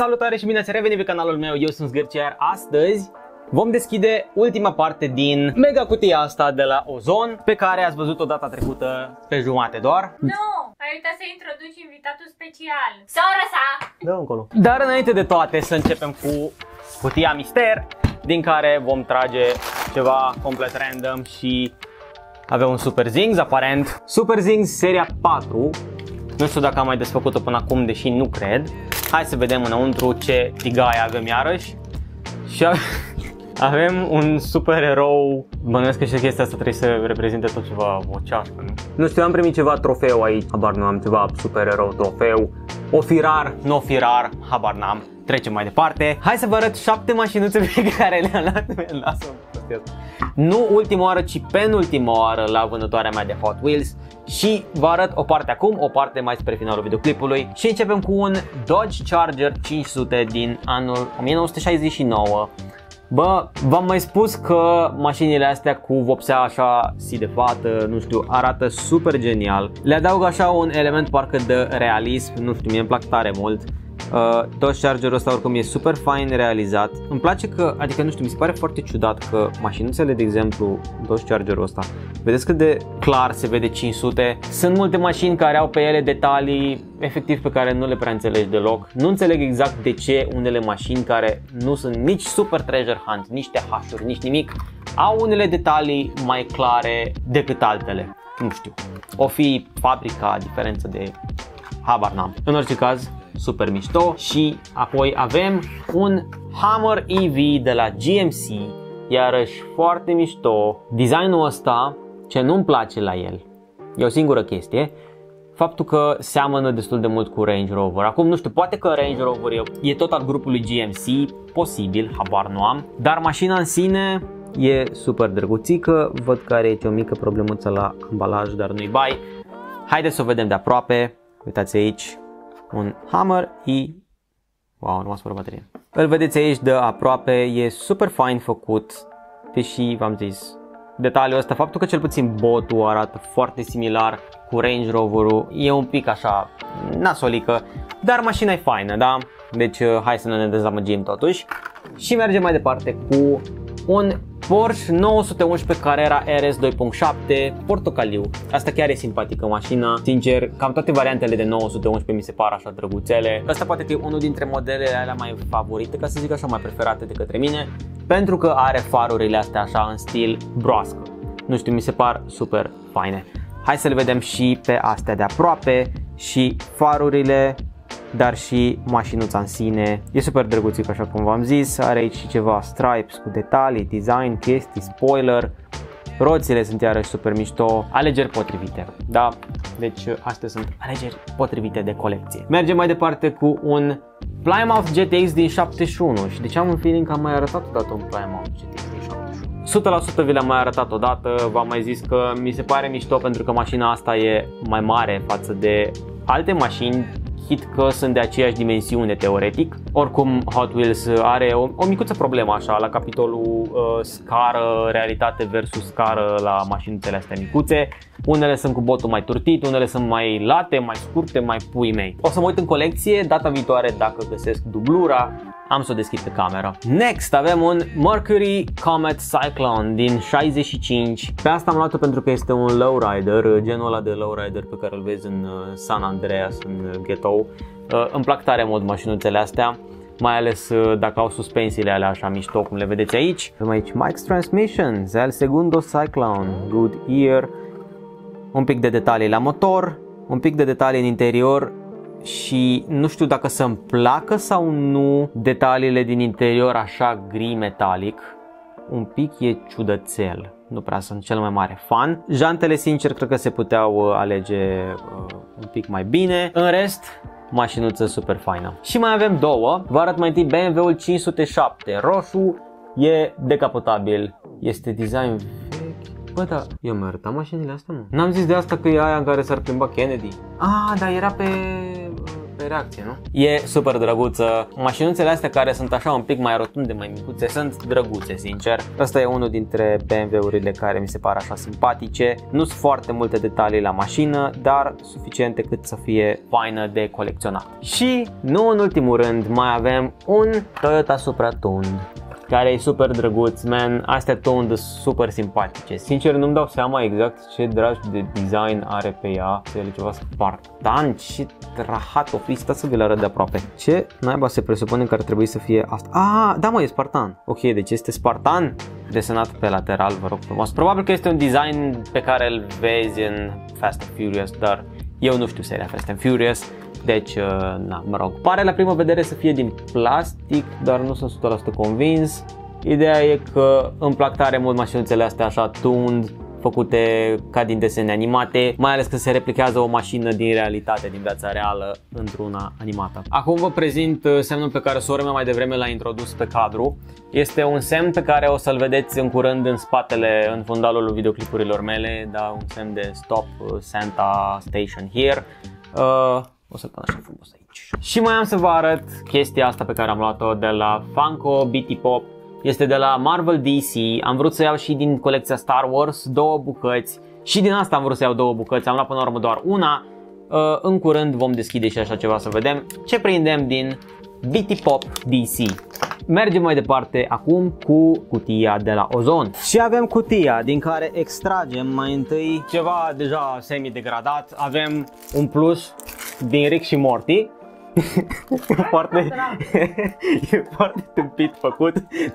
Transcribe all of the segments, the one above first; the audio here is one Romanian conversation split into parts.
Salutare și bine ați revenit pe canalul meu, eu sunt Zgârci, iar astăzi vom deschide ultima parte din mega cutia asta de la Ozon, pe care ați văzut-o data trecută pe jumate doar. Nu, ai uitat să introduci invitatul special. Sora sa! Da, încolo. Dar înainte de toate să începem cu cutia mister, din care vom trage ceva complet random și avea un Super Zings aparent. Super Zings seria 4, nu știu dacă am mai desfăcut-o până acum, deși nu cred. Hai să vedem înăuntru ce tigaie avem iarăși. Și avem un super erou, bănuiesc că și chestia asta trebuie să reprezinte tot ceva o ceașcă, nu? Nu știu, am primit ceva trofeu aici, habar nu am ceva super erou trofeu. O fi rar, nu o fi rar, habar n-am. Trecem mai departe. Hai să vă arăt șapte mașinuțe pe care le-am luat. Lasă Nu ultima oară, ci penultima oară la vânătoarea mea de Hot Wheels și vă arăt o parte acum, o parte mai spre finalul videoclipului și începem cu un Dodge Charger 500 din anul 1969 Bă, v-am mai spus că mașinile astea cu vopsea așa si de fată, nu știu, arată super genial. Le adaug așa un element parcă de realism, nu știu, mie îmi plac tare mult. Uh, Dodge Charger ăsta oricum e super fain realizat. Îmi place că, adică nu știu, mi se pare foarte ciudat că mașinuțele, de exemplu, Dodge Charger ăsta, vedeți cât de clar se vede 500. Sunt multe mașini care au pe ele detalii efectiv pe care nu le prea înțelegi deloc. Nu înțeleg exact de ce unele mașini care nu sunt nici super treasure hunt, nici TH-uri, nici nimic, au unele detalii mai clare decât altele. Nu știu. O fi fabrica, diferență de habar n-am. În orice caz, super mișto și apoi avem un Hammer EV de la GMC, iarăși foarte mișto. Designul ăsta, ce nu-mi place la el, e o singură chestie, faptul că seamănă destul de mult cu Range Rover. Acum nu știu, poate că Range Rover e, e tot al grupului GMC, posibil, habar nu am, dar mașina în sine e super drăguțică, văd că are aici o mică problemuță la ambalaj, dar nu-i bai. Haideți să o vedem de aproape, uitați aici, un Hammer E... Wow, am rămas fără baterie. Îl vedeți aici de aproape, e super fain făcut, deși v-am zis, detaliul ăsta, faptul că cel puțin botul arată foarte similar cu Range Rover-ul, e un pic așa nasolică, dar mașina e faină, da? Deci hai să ne dezamăgim totuși. Și mergem mai departe cu un Porsche 911 Carrera RS 2.7 portocaliu. Asta chiar e simpatică mașina. Sincer, cam toate variantele de 911 mi se par așa drăguțele. Asta poate fi unul dintre modelele alea mai favorite, ca să zic așa, mai preferate de către mine, pentru că are farurile astea așa în stil broască. Nu știu, mi se par super faine. Hai să le vedem și pe astea de aproape și farurile dar și mașinuța în sine. E super drăguțic așa cum v-am zis, are aici și ceva stripes cu detalii, design, chestii, spoiler. Roțile sunt iarăși super mișto, alegeri potrivite, da? Deci astea sunt alegeri potrivite de colecție. Mergem mai departe cu un Plymouth GTX din 71 și deci am un feeling că am mai arătat odată un Plymouth GTX din 71. 100% vi l-am mai arătat odată, v-am mai zis că mi se pare mișto pentru că mașina asta e mai mare față de alte mașini chit că sunt de aceeași dimensiune teoretic. Oricum Hot Wheels are o, o micuță problemă așa la capitolul uh, scară, realitate versus scară la mașinile astea micuțe. Unele sunt cu botul mai turtit, unele sunt mai late, mai scurte, mai pui mei. O să mă uit în colecție data viitoare dacă găsesc dublura am să o deschid pe cameră. Next avem un Mercury Comet Cyclone din 65. Pe asta am luat-o pentru că este un lowrider, genul ăla de lowrider pe care îl vezi în uh, San Andreas, în uh, Ghetto. Uh, îmi plac tare mod mașinuțele astea mai ales dacă au suspensiile alea așa mișto cum le vedeți aici. Avem aici Mike's Transmission, El Segundo Cyclone, Good Ear, un pic de detalii la motor, un pic de detalii în interior, și nu știu dacă să-mi placă sau nu detaliile din interior așa gri metalic. Un pic e ciudățel, nu prea sunt cel mai mare fan. Jantele, sincer, cred că se puteau uh, alege uh, un pic mai bine. În rest, mașinuță super faină. Și mai avem două. Vă arăt mai întâi BMW-ul 507. Roșu e decapotabil. Este design Bă, da, eu mi arătat mașinile astea, mă. N-am zis de asta că e aia în care s-ar plimba Kennedy. Ah, dar era pe, pe reacție, nu? E super drăguță. Mașinuțele astea care sunt așa un pic mai rotunde, mai micuțe, sunt drăguțe, sincer. Asta e unul dintre BMW-urile care mi se par așa simpatice. Nu sunt foarte multe detalii la mașină, dar suficiente cât să fie faină de colecționat. Și, nu în ultimul rând, mai avem un Toyota Supra Tund care e super drăguț, man, astea tonde super simpatice. Sincer, nu-mi dau seama exact ce drag de design are pe ea, să e ceva spartan, ce rahat o fi, stați să vi-l arăt de aproape. Ce naiba se presupune că ar trebui să fie asta? Ah, da mă, e spartan. Ok, deci este spartan desenat pe lateral, vă rog frumos. Probabil că este un design pe care îl vezi în Fast and Furious, dar eu nu știu seria Fast and Furious. Deci, uh, na, mă rog, pare la prima vedere să fie din plastic, dar nu sunt 100% convins. Ideea e că îmi plac tare mult mașinuțele astea așa tund, făcute ca din desene animate, mai ales că se replicează o mașină din realitate, din viața reală, într-una animată. Acum vă prezint uh, semnul pe care sora mea mai devreme l-a introdus pe cadru. Este un semn pe care o să-l vedeți în curând în spatele, în fundalul videoclipurilor mele, da, un semn de Stop uh, Santa Station Here. Uh, o să pun așa frumos aici. Și mai am să vă arăt chestia asta pe care am luat-o de la Funko BT Pop. Este de la Marvel DC. Am vrut să iau și din colecția Star Wars două bucăți. Și din asta am vrut să iau două bucăți. Am luat până la urmă doar una. Uh, în curând vom deschide și așa ceva să vedem ce prindem din BT Pop DC. Mergem mai departe acum cu cutia de la Ozon. Și avem cutia din care extragem mai întâi ceva deja semi-degradat. Avem un plus din Rick și Morty. foarte, e foarte tâmpit făcut,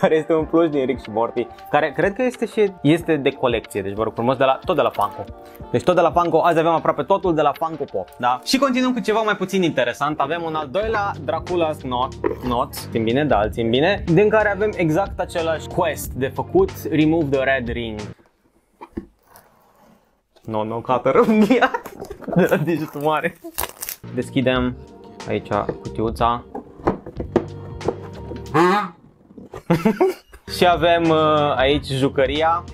dar este un plus din Rick și Morty, care cred că este și este de colecție, deci vă rog frumos, de la, tot de la Funko. Deci tot de la Funko, azi avem aproape totul de la Funko Pop, da? Și continuăm cu ceva mai puțin interesant, avem un al doilea Dracula's Not, Not, țin bine, da, țin bine, din care avem exact același quest de făcut, Remove the Red Ring. No, no, cutter de la digitul mare. Deschidem aici cutiuța. și avem uh, aici jucăria.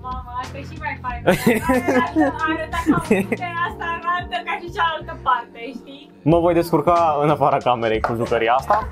Mama, asta e și mai fain. Arată, arată ca asta arată ca și cealaltă parte, știi? Mă voi descurca în afara camerei cu jucăria asta.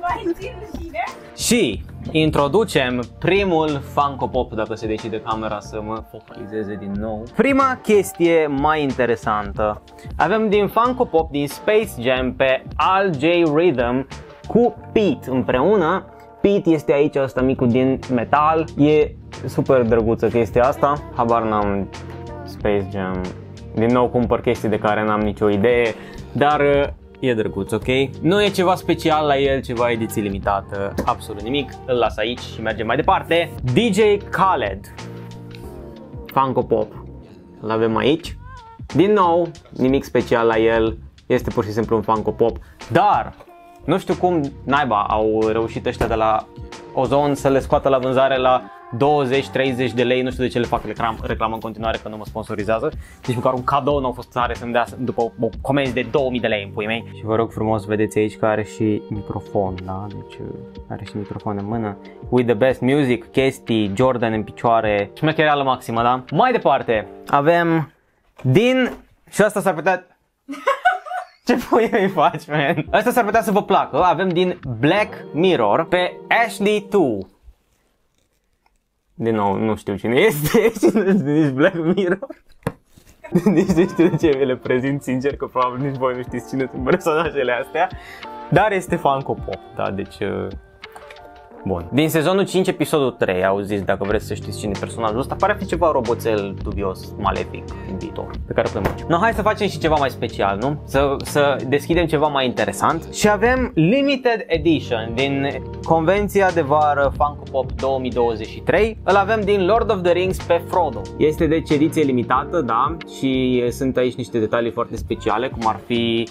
Mai țin rușine? și introducem primul Funko Pop, dacă se decide camera să mă focalizeze din nou. Prima chestie mai interesantă. Avem din Funko Pop, din Space Jam, pe Al J. Rhythm cu Pete împreună. Pete este aici, ăsta micul din metal. E super drăguță chestia asta. Habar n-am Space Jam. Din nou cumpăr chestii de care n-am nicio idee, dar e drăguț, ok? Nu e ceva special la el, ceva ediție limitată, absolut nimic. Îl las aici și mergem mai departe. DJ Khaled. Funko Pop. Îl avem aici. Din nou, nimic special la el. Este pur și simplu un Funko Pop. Dar, nu știu cum naiba au reușit ăștia de la Ozon să le scoată la vânzare la 20-30 de lei, nu știu de ce le fac reclam, reclamă în continuare că nu mă sponsorizează. Deci măcar un cadou nu a fost tare să-mi dea după o comenzi de 2000 de lei în pui mei. Și vă rog frumos, vedeți aici că are și microfon, da? Deci uh, are și microfon în mână. With the best music, chestii, Jordan în picioare, șmechereală maximă, da? Mai departe, avem din... Și asta s-ar putea... Ce pui îi faci, man? Asta s-ar putea să vă placă. Avem din Black Mirror pe Ashley 2. Din nou, nu știu cine este și nu știu nici Black Mirror. nici nu știu de ce vi le prezint sincer, că probabil nici voi nu știți cine sunt personajele astea. Dar este Funko Pop, da, deci uh, Bun. Din sezonul 5, episodul 3, au zis dacă vreți să știți cine e personajul ăsta, pare a fi ceva roboțel dubios, malefic în viitor, pe care putem face. No, hai să facem și ceva mai special, nu? Să, să deschidem ceva mai interesant. Și avem Limited Edition din convenția de vară Funko Pop 2023. Îl avem din Lord of the Rings pe Frodo. Este de ediție limitată, da, și sunt aici niște detalii foarte speciale, cum ar fi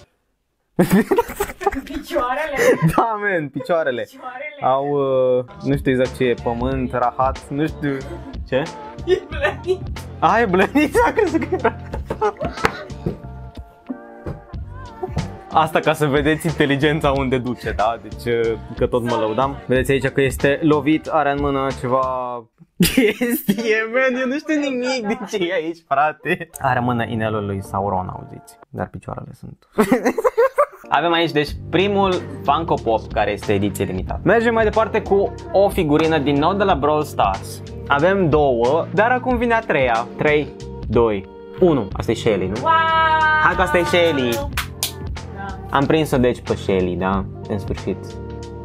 Picioarele. Da, men, picioarele. Picioarele. Au, uh, nu știu exact ce e, pământ, rahat, nu știu. Ce? E blănit. A, e blănit, a crezut că era. Asta ca să vedeți inteligența unde duce, da? Deci, uh, că tot mă lăudam. Vedeți aici că este lovit, are în mână ceva chestie, man, eu nu știu nimic din ce e aici, frate. Are în mână inelul lui Sauron, auziți, dar picioarele sunt. Avem aici, deci, primul Funko Pop, care este ediție limitată. Mergem mai departe cu o figurină din nou de la Brawl Stars. Avem două, dar acum vine a treia. 3, 2, 1. Asta e Shelly, nu? Wow! Hai că asta e Shelly. Da. Am prins-o deci pe Shelly, da? În sfârșit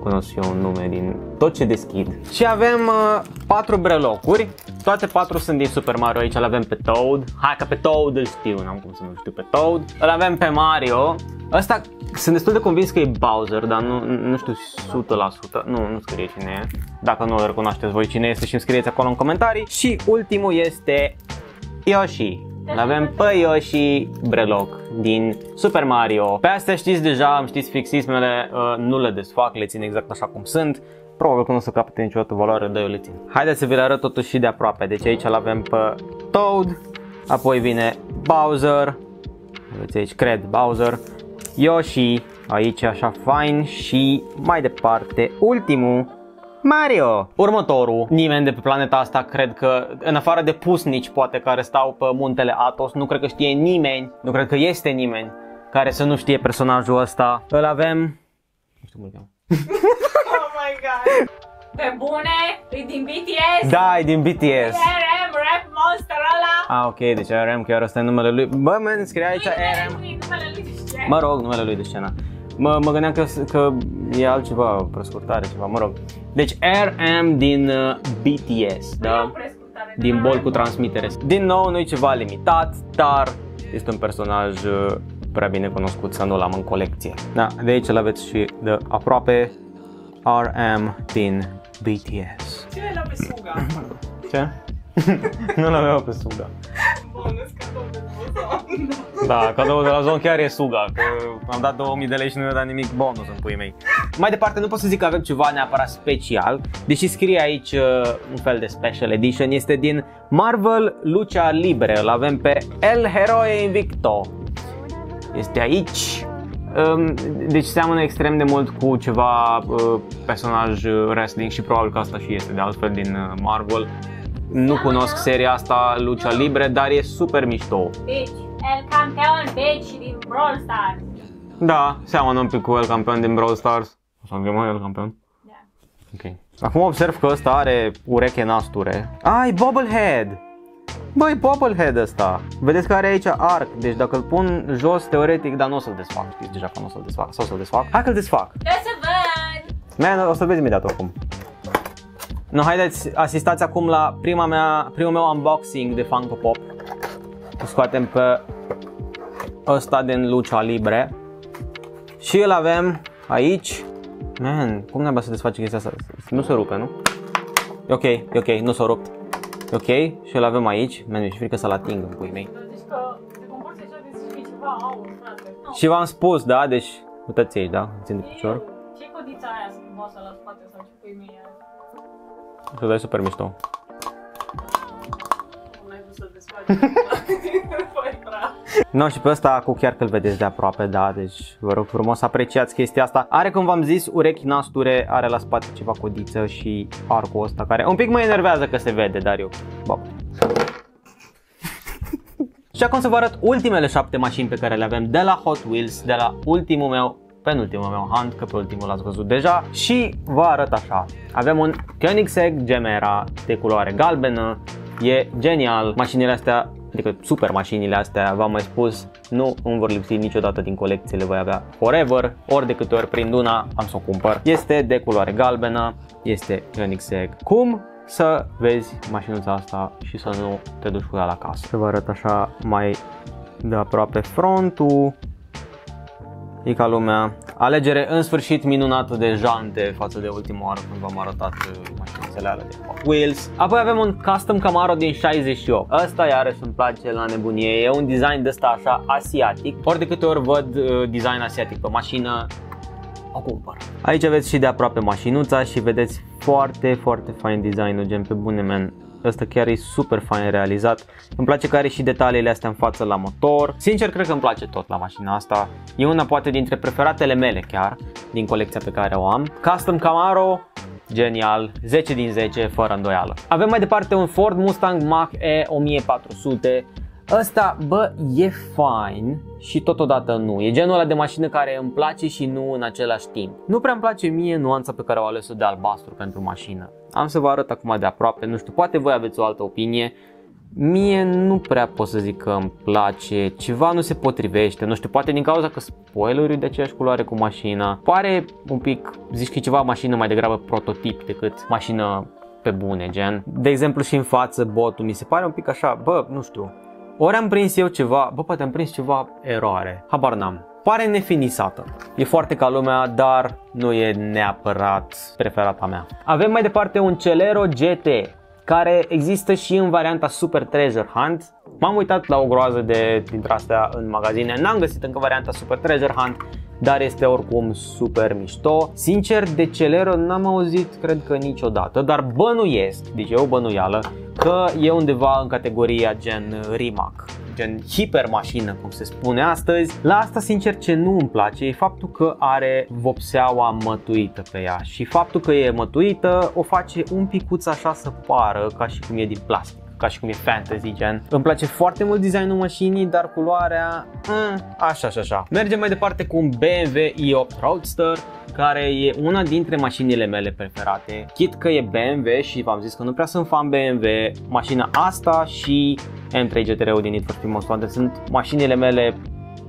cunosc eu un nume din tot ce deschid. Și avem uh, patru brelocuri. Toate patru sunt din Super Mario. Aici îl avem pe Toad. Hai că pe Toad îl știu, n-am cum să nu știu pe Toad. Îl avem pe Mario. Ăsta sunt destul de convins că e Bowser, dar nu, nu știu 100%. Nu, nu scrie cine e. Dacă nu îl recunoașteți voi cine este și îmi scrieți acolo în comentarii. Și ultimul este Yoshi. Îl avem pe Yoshi Breloc din Super Mario. Pe astea știți deja, îmi știți fixismele, uh, nu le desfac, le țin exact așa cum sunt. Probabil că nu o să capete niciodată valoare, dar eu le țin. Haideți să vi le arăt totuși și de aproape. Deci aici îl avem pe Toad, apoi vine Bowser, aveți aici, cred, Bowser, Yoshi, aici așa fain și mai departe, ultimul, Mario! Următorul, nimeni de pe planeta asta cred că, în afară de pusnici poate care stau pe muntele Atos, nu cred că știe nimeni, nu cred că este nimeni care să nu știe personajul ăsta. Îl avem... Nu știu cum îl cheamă. Oh my god! Pe bune, e din BTS? Da, e din BTS. RM, Rap Monster ăla? Ah, ok, deci RM chiar ăsta e numele lui. Bă, man, scrie aici Nu-i numele RM. lui, numele lui de ce? Mă rog, numele lui de scenă. Mă, mă gândeam că, că e altceva, prescurtare, ceva, mă rog. Deci RM din uh, BTS, Nu e o da? prescurtare, Din dar- bol cu transmitere. Din nou, nu e ceva limitat, dar este un personaj uh, prea bine cunoscut să nu l-am în colecție. Da, de aici îl aveți și de aproape RM din BTS. Cine l-a pe suga? Ce? nu l-aveau pe Suga. Bonus cadou de buzon. Da, cadoul de la Zon chiar e Suga, că am dat 2000 de lei și nu mi-a dat nimic bonus în puii mei. Mai departe, nu pot să zic că avem ceva neapărat special, deși scrie aici uh, un fel de special edition, este din Marvel Lucha Libre, îl avem pe El Heroe Invicto. Este aici. Um, Deci seamănă extrem de mult cu ceva uh, personaj uh, wrestling și probabil că asta și este de altfel din uh, Marvel. Nu cunosc seria asta Lucha Libre, dar e super mișto. Bitch, El Campeon, bitch, din Brawl Stars. Da, seamănă un pic cu el campion din Brawl Stars. O să-l chemă el campion? Da. Ok. Acum observ că ăsta are ureche nasture. Ah, e Bobblehead! Băi, Bobblehead ăsta. Vedeți că are aici arc, deci dacă îl pun jos, teoretic, dar nu o să-l desfac. Știți deja că nu o să-l desfac. Sau o să-l desfac? Hai că-l desfac. Trebuie să văd. Man, o să vezi imediat oricum. No, haideți, asistați acum la prima mea, primul meu unboxing de Funko Pop. O scoatem pe ăsta din Lucha Libre. Și îl avem aici. Man, cum naiba să desface chestia asta? Nu se rupe, nu? E ok, e ok, nu s-a rupt. E ok, și îl avem aici. Man, mi-e frică să-l ating în pui mei. Deci că se comportă așa de să fie ceva aur, frate. Nu. Și v-am spus, da, deci uitați aici, da, țin de picior. Ce codița aia frumoasă la spate sau ce pui mie aia? Și dai super mișto. Nu ai vrut să desfaci. Fără praf. No, și pe ăsta cu chiar că îl vedeți de aproape, da, deci vă rog frumos să apreciați chestia asta. Are, cum v-am zis, urechi nasture, are la spate ceva codiță și arcul ăsta care un pic mă enervează că se vede, dar eu, bă. și acum să vă arăt ultimele șapte mașini pe care le avem de la Hot Wheels, de la ultimul meu penultimul meu hunt, că pe ultimul l-ați văzut deja și vă arăt așa. Avem un Koenigsegg Gemera de culoare galbenă, e genial, mașinile astea adică super mașinile astea, v-am mai spus, nu îmi vor lipsi niciodată din colecție, le voi avea forever, ori de câte ori prind una, am să o cumpăr. Este de culoare galbenă, este Koenigsegg. Cum să vezi mașinuța asta și să nu te duci cu ea la casă? Să vă arăt așa mai de aproape frontul, E ca lumea. Alegere în sfârșit minunată de jante față de ultima oară când v-am arătat uh, mașințele alea de Hot Wheels. Apoi avem un Custom Camaro din 68. Ăsta iarăși îmi place la nebunie. E un design de ăsta așa asiatic. Ori de câte ori văd uh, design asiatic pe mașină, o cumpăr. Aici aveți și de aproape mașinuța și vedeți foarte, foarte fain designul, gen pe bune man. Ăsta chiar e super fain realizat. Îmi place că are și detaliile astea în față la motor. Sincer, cred că îmi place tot la mașina asta. E una poate dintre preferatele mele chiar, din colecția pe care o am. Custom Camaro, genial, 10 din 10, fără îndoială. Avem mai departe un Ford Mustang Mach-E 1400. Ăsta, bă, e fine și totodată nu. E genul ăla de mașină care îmi place și nu în același timp. Nu prea îmi place mie nuanța pe care o ales-o de albastru pentru mașină. Am să vă arăt acum de aproape, nu știu, poate voi aveți o altă opinie. Mie nu prea pot să zic că îmi place, ceva nu se potrivește, nu știu, poate din cauza că spoilerul e de aceeași culoare cu mașina. Pare un pic, zici că e ceva mașină mai degrabă prototip decât mașină pe bune, gen. De exemplu și în față botul mi se pare un pic așa, bă, nu știu, ori am prins eu ceva, bă, poate am prins ceva eroare, habar n-am. Pare nefinisată. E foarte ca lumea, dar nu e neapărat preferata mea. Avem mai departe un Celero GT, care există și în varianta Super Treasure Hunt. M-am uitat la o groază de dintre astea în magazine, n-am găsit încă varianta Super Treasure Hunt, dar este oricum super mișto. Sincer, de Celero n-am auzit, cred că niciodată, dar bănuiesc, deci eu bănuială, că e undeva în categoria gen Rimac gen hipermașină, cum se spune astăzi. La asta, sincer, ce nu îmi place e faptul că are vopseaua mătuită pe ea și faptul că e mătuită o face un picuț așa să pară ca și cum e din plastic ca și cum e fantasy gen. Îmi place foarte mult designul mașinii, dar culoarea, mm, așa și așa. Mergem mai departe cu un BMW i8 Roadster, care e una dintre mașinile mele preferate. Chit că e BMW și v-am zis că nu prea sunt fan BMW, mașina asta și M3 GTR-ul din Need for Speed Most Wanted sunt mașinile mele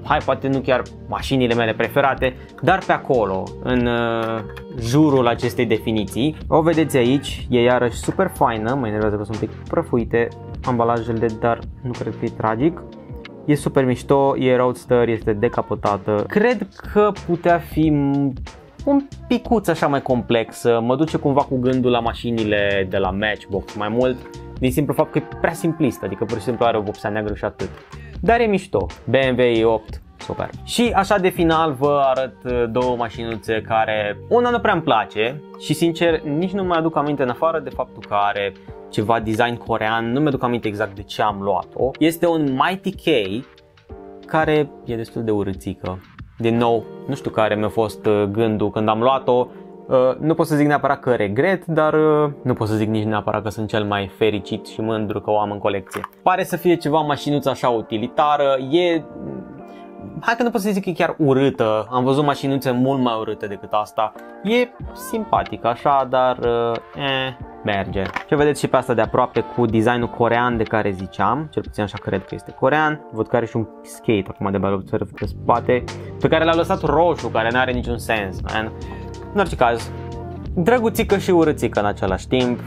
hai poate nu chiar mașinile mele preferate, dar pe acolo, în uh, jurul acestei definiții. O vedeți aici, e iarăși super faină, mă enervează că sunt un pic prăfuite ambalajele, dar nu cred că e tragic. E super mișto, e roadster, este decapotată. Cred că putea fi un picuț așa mai complex, mă duce cumva cu gândul la mașinile de la Matchbox mai mult, din simplu fapt că e prea simplistă, adică pur și simplu are o vopsea neagră și atât. Dar e mișto, BMW i8, super. Și așa de final vă arăt uh, două mașinuțe care una nu prea îmi place și sincer nici nu mai aduc aminte în afară de faptul că are ceva design corean, nu mi-aduc aminte exact de ce am luat-o. Este un Mighty K care e destul de urâțică. Din nou, nu știu care mi-a fost uh, gândul când am luat-o, Uh, nu pot să zic neapărat că regret, dar uh, nu pot să zic nici neapărat că sunt cel mai fericit și mândru că o am în colecție. Pare să fie ceva mașinuță așa utilitară, e hai că nu pot să zic că e chiar urâtă, am văzut mașinuțe mult mai urâte decât asta. E simpatică așa, dar uh, eh, merge. Ce vedeți și pe asta de aproape cu designul corean de care ziceam, cel puțin așa cred că este corean. Văd că are și un skate acum de bal pe spate, pe care l-a lăsat roșu, care nu are niciun sens, man. În orice caz, drăguțică și urâțică în același timp,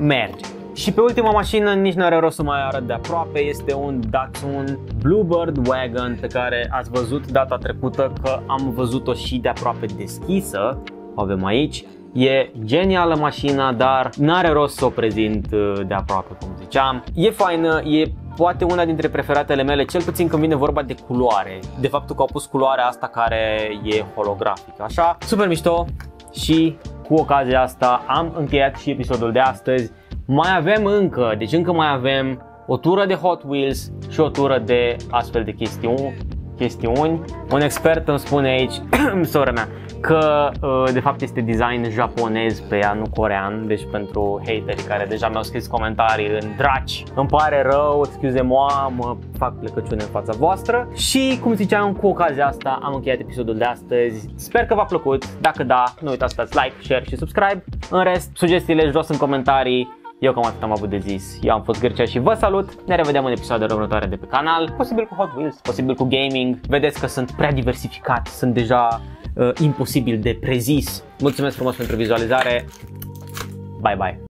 merge. Și pe ultima mașină nici nu are rost să mai arăt de aproape, este un Datsun Bluebird Wagon pe care ați văzut data trecută că am văzut-o și de aproape deschisă, o avem aici. E genială mașina, dar n-are rost să o prezint uh, de aproape, cum ziceam. E faină, e poate una dintre preferatele mele, cel puțin când vine vorba de culoare. De faptul că au pus culoarea asta care e holografică, așa. Super mișto și cu ocazia asta am încheiat și episodul de astăzi. Mai avem încă, deci încă mai avem o tură de Hot Wheels și o tură de astfel de chestiuni. Chestiuni. Un expert îmi spune aici, sora mea, că uh, de fapt este design japonez pe ea, nu corean, deci pentru haterii care deja mi-au scris comentarii în draci, îmi pare rău, scuze-moi, mă fac plecăciune în fața voastră și cum ziceam, cu ocazia asta am încheiat episodul de astăzi. Sper că v-a plăcut, dacă da, nu uitați să dați like, share și subscribe. În rest, sugestiile jos în comentarii, eu cam atât am avut de zis. Eu am fost Gârcea și vă salut. Ne revedem în episoadele următoare de pe canal. Posibil cu Hot Wheels, posibil cu gaming. Vedeți că sunt prea diversificat, sunt deja uh, imposibil de prezis. Mulțumesc frumos pentru vizualizare. Bye bye.